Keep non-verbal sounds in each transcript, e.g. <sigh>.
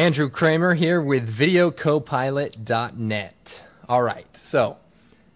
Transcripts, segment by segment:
Andrew Kramer here with VideoCopilot.net. All right, so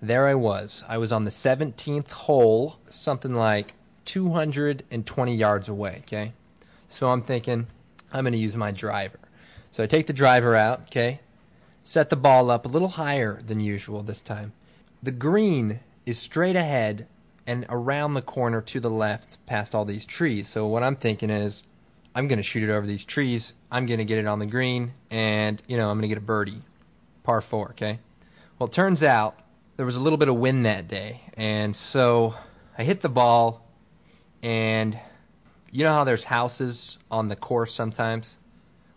there I was. I was on the 17th hole, something like 220 yards away, okay? So I'm thinking, I'm going to use my driver. So I take the driver out, okay? Set the ball up a little higher than usual this time. The green is straight ahead and around the corner to the left past all these trees. So what I'm thinking is, I'm going to shoot it over these trees. I'm going to get it on the green, and, you know, I'm going to get a birdie. Par four, okay? Well, it turns out there was a little bit of wind that day, and so I hit the ball, and you know how there's houses on the course sometimes?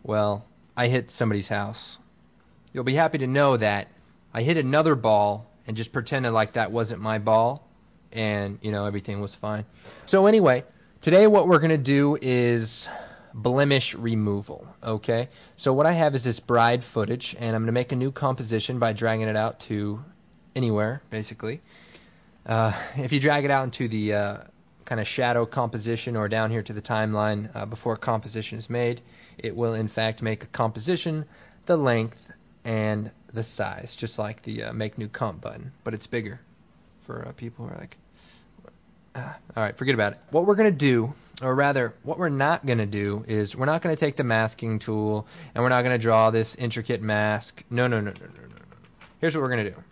Well, I hit somebody's house. You'll be happy to know that I hit another ball and just pretended like that wasn't my ball, and you know everything was fine. So anyway, today what we're gonna do is blemish removal. Okay, so what I have is this bride footage, and I'm gonna make a new composition by dragging it out to anywhere, basically. Uh, if you drag it out into the uh, kind of shadow composition or down here to the timeline uh, before composition is made, it will in fact make a composition, the length, and the size, just like the uh, make new comp button, but it's bigger for uh, people who are like, all right, forget about it. What we're going to do, or rather, what we're not going to do is we're not going to take the masking tool and we're not going to draw this intricate mask. No, no, no, no, no, no, no. Here's what we're going to do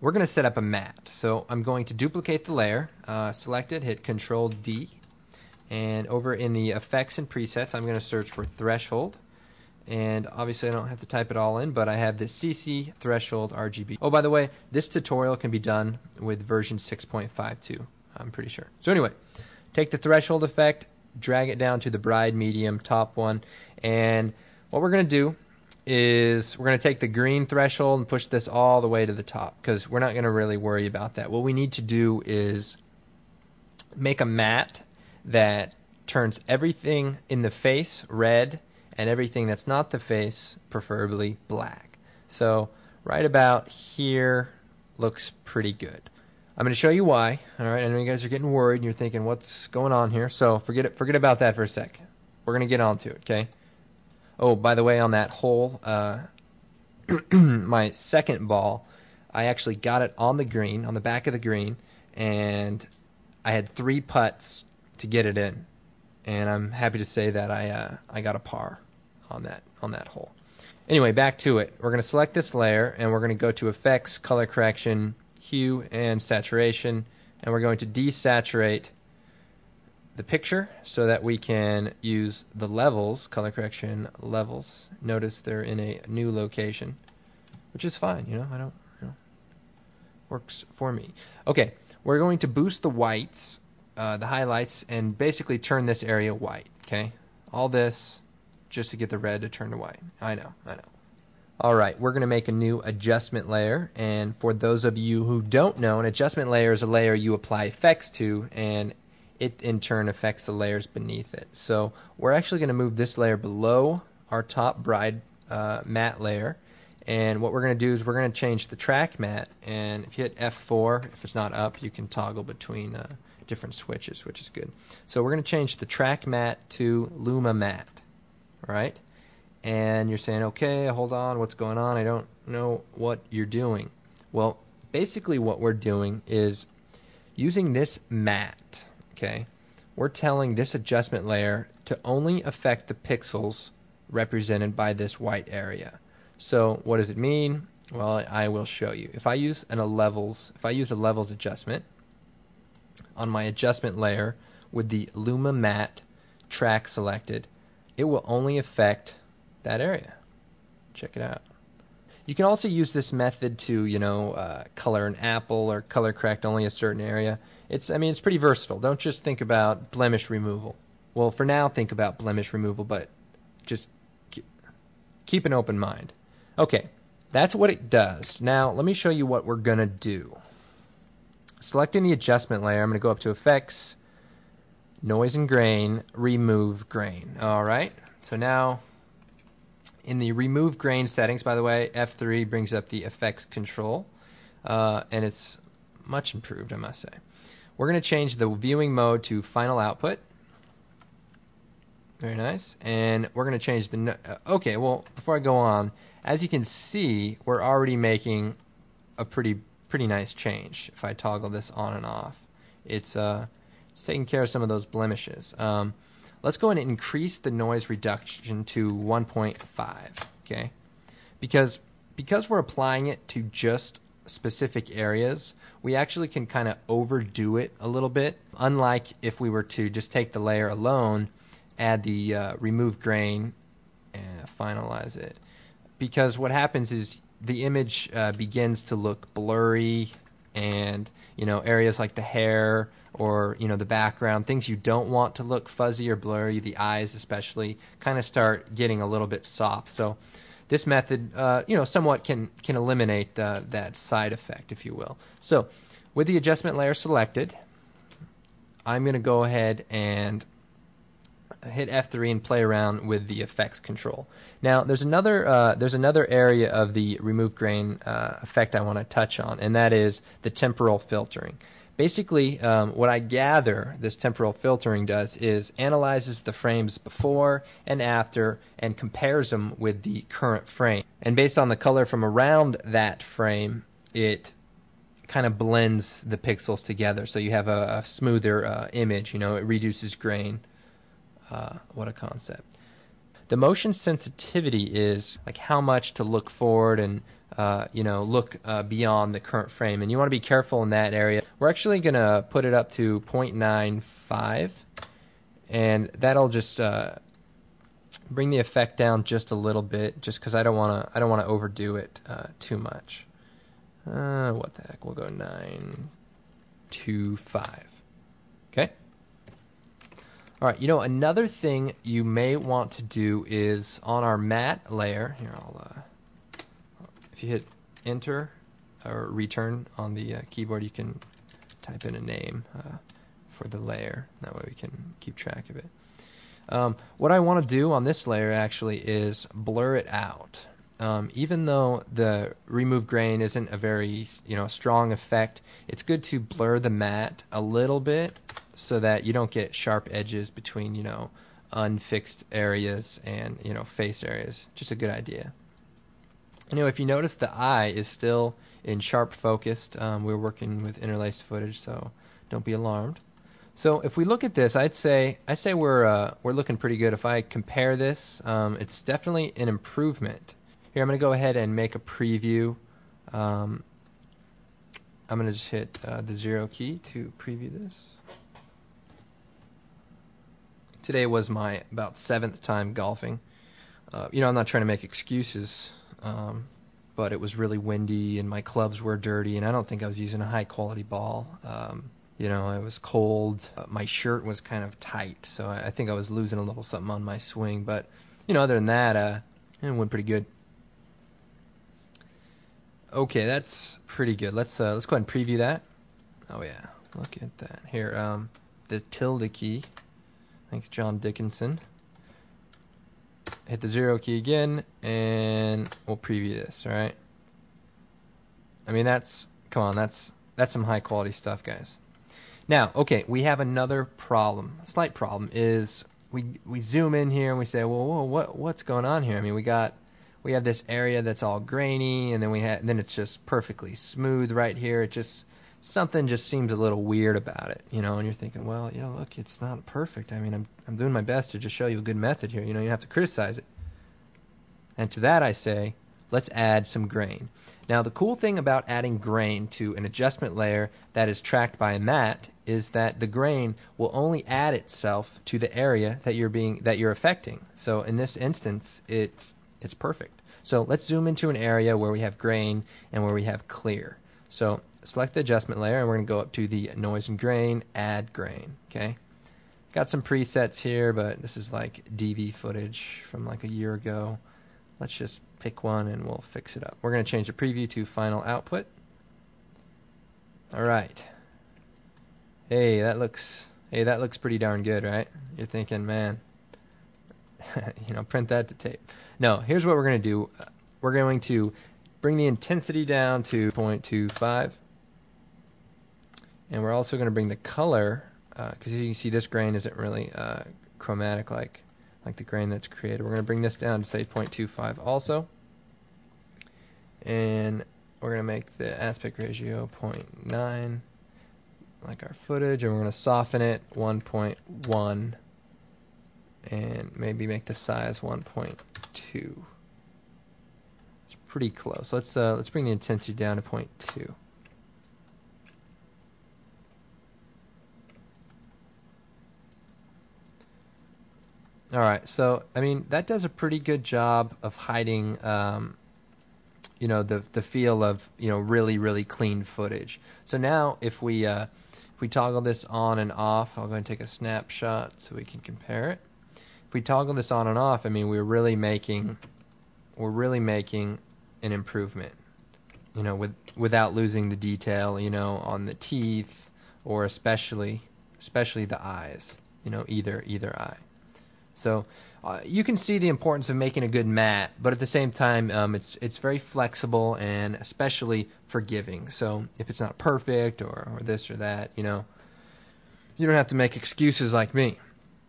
we're going to set up a matte. So I'm going to duplicate the layer, uh, select it, hit Control D, and over in the effects and presets, I'm going to search for threshold. And obviously, I don't have to type it all in, but I have the CC threshold RGB. Oh, by the way, this tutorial can be done with version 6.52, I'm pretty sure. So, anyway, take the threshold effect, drag it down to the bride medium, top one, and what we're going to do is we're going to take the green threshold and push this all the way to the top because we're not going to really worry about that. What we need to do is make a matte that turns everything in the face red and everything that's not the face preferably black. So right about here looks pretty good. I'm going to show you why. All right, I know you guys are getting worried and you're thinking what's going on here. So forget it forget about that for a sec. We're going to get on to it, okay? Oh, by the way, on that hole, uh, <clears throat> my second ball, I actually got it on the green, on the back of the green, and I had three putts to get it in, and I'm happy to say that I uh, I got a par on that on that hole. Anyway, back to it. We're going to select this layer, and we're going to go to Effects, Color Correction, Hue, and Saturation, and we're going to desaturate the picture so that we can use the levels, color correction levels. Notice they're in a new location, which is fine, you know, I don't, you know, works for me. Okay, we're going to boost the whites, uh, the highlights, and basically turn this area white, okay? All this just to get the red to turn to white. I know, I know. All right, we're going to make a new adjustment layer. And for those of you who don't know, an adjustment layer is a layer you apply effects to, and it in turn affects the layers beneath it. So we're actually going to move this layer below our top bride uh, matte layer. And what we're going to do is we're going to change the track matte. And if you hit F4, if it's not up, you can toggle between uh, different switches, which is good. So we're going to change the track matte to Luma matte. Right? And you're saying, okay, hold on, what's going on? I don't know what you're doing. Well, basically, what we're doing is using this matte okay, we're telling this adjustment layer to only affect the pixels represented by this white area. So what does it mean? Well, I will show you. If I use an a levels, if I use a levels adjustment on my adjustment layer with the Luma Matte track selected, it will only affect that area. Check it out. You can also use this method to, you know, uh, color an apple or color correct only a certain area. It's, I mean, it's pretty versatile. Don't just think about blemish removal. Well, for now, think about blemish removal, but just keep an open mind. Okay, that's what it does. Now, let me show you what we're going to do. Selecting the adjustment layer, I'm going to go up to Effects, Noise and Grain, Remove Grain. All right, so now in the remove grain settings, by the way, F3 brings up the effects control, uh, and it's much improved, I must say. We're going to change the viewing mode to final output. Very nice. And we're going to change the... Uh, okay, well, before I go on, as you can see, we're already making a pretty pretty nice change if I toggle this on and off. It's, uh, it's taking care of some of those blemishes. Um, let's go and increase the noise reduction to 1.5, okay? Because, because we're applying it to just specific areas, we actually can kind of overdo it a little bit. Unlike if we were to just take the layer alone, add the uh, remove grain, and finalize it. Because what happens is the image uh, begins to look blurry and you know areas like the hair or you know the background things you don't want to look fuzzy or blurry the eyes especially kind of start getting a little bit soft so this method, uh, you know, somewhat can can eliminate uh, that side effect, if you will. So, with the adjustment layer selected, I'm going to go ahead and hit F3 and play around with the effects control. Now, there's another uh, there's another area of the remove grain uh, effect I want to touch on, and that is the temporal filtering basically um, what I gather this temporal filtering does is analyzes the frames before and after and compares them with the current frame. And based on the color from around that frame, it kind of blends the pixels together so you have a, a smoother uh, image, you know, it reduces grain. Uh, what a concept. The motion sensitivity is like how much to look forward and uh, you know, look uh, beyond the current frame. And you want to be careful in that area. We're actually going to put it up to 0.95, and that'll just uh, bring the effect down just a little bit, just because I don't want to. I don't want to overdo it uh, too much. What the heck? We'll go nine two five. Okay. All right. You know, another thing you may want to do is on our matte layer. Here, I'll if you hit enter or return on the uh, keyboard, you can type in a name uh, for the layer. That way we can keep track of it. Um, what I want to do on this layer actually is blur it out. Um, even though the remove grain isn't a very you know strong effect, it's good to blur the matte a little bit so that you don't get sharp edges between you know unfixed areas and you know face areas. Just a good idea. You know, if you notice, the eye is still in sharp focused. Um, we're working with interlaced footage, so don't be alarmed. So if we look at this, I'd say I'd say we're uh, we're looking pretty good. If I compare this, um, it's definitely an improvement. Here, I'm going to go ahead and make a preview. Um, I'm going to just hit uh, the zero key to preview this. Today was my about seventh time golfing. Uh, you know, I'm not trying to make excuses um, but it was really windy and my clubs were dirty, and I don't think I was using a high quality ball. Um, you know, it was cold. Uh, my shirt was kind of tight, so I, I, think I was losing a little something on my swing. But you know, other than that, uh, it went pretty good. Okay, that's pretty good. Let's uh, let's go ahead and preview that. Oh yeah, look at that here. Um, the tilde key. Thanks, John Dickinson hit the zero key again, and we'll preview this, right? I mean, that's, come on, that's, that's some high quality stuff, guys. Now, okay, we have another problem, a slight problem, is we, we zoom in here and we say, well, whoa, what, what's going on here? I mean, we got, we have this area that's all grainy, and then we have, then it's just perfectly smooth right here. It just, something just seems a little weird about it, you know, and you're thinking, well, yeah, look, it's not perfect. I mean, I'm I'm doing my best to just show you a good method here. You know, you have to criticize it. And to that I say, let's add some grain. Now, the cool thing about adding grain to an adjustment layer that is tracked by a matte is that the grain will only add itself to the area that you're being that you're affecting. So in this instance, it's it's perfect. So let's zoom into an area where we have grain and where we have clear. So select the adjustment layer and we're going to go up to the noise and grain, add grain, okay? Got some presets here, but this is like DV footage from like a year ago. Let's just pick one and we'll fix it up. We're going to change the preview to final output. All right. Hey, that looks hey, that looks pretty darn good, right? You're thinking, man, <laughs> you know, print that to tape. No, here's what we're going to do. We're going to bring the intensity down to 0.25 and we're also going to bring the color because uh, you can see this grain isn't really uh, chromatic like like the grain that's created. We're going to bring this down to say 0.25 also. And we're going to make the aspect ratio 0.9 like our footage and we're going to soften it 1.1 and maybe make the size 1.2 it's pretty close let's uh, let's bring the intensity down to 0.2 all right so I mean that does a pretty good job of hiding um, you know the the feel of you know really really clean footage so now if we uh, if we toggle this on and off, I'll go and take a snapshot so we can compare it. If we toggle this on and off, I mean we're really making we're really making an improvement. You know, with without losing the detail, you know, on the teeth or especially especially the eyes, you know, either either eye. So uh, you can see the importance of making a good matte, but at the same time, um, it's it's very flexible and especially forgiving. So if it's not perfect or, or this or that, you know, you don't have to make excuses like me.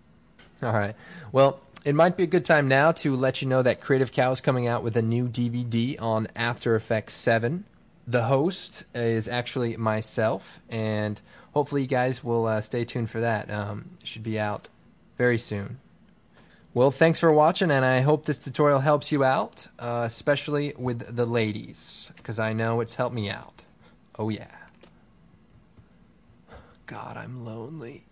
<laughs> All right. Well, it might be a good time now to let you know that Creative Cow is coming out with a new DVD on After Effects 7. The host is actually myself, and hopefully you guys will uh, stay tuned for that. Um, it should be out very soon. Well, thanks for watching, and I hope this tutorial helps you out, uh, especially with the ladies, because I know it's helped me out. Oh, yeah. God, I'm lonely.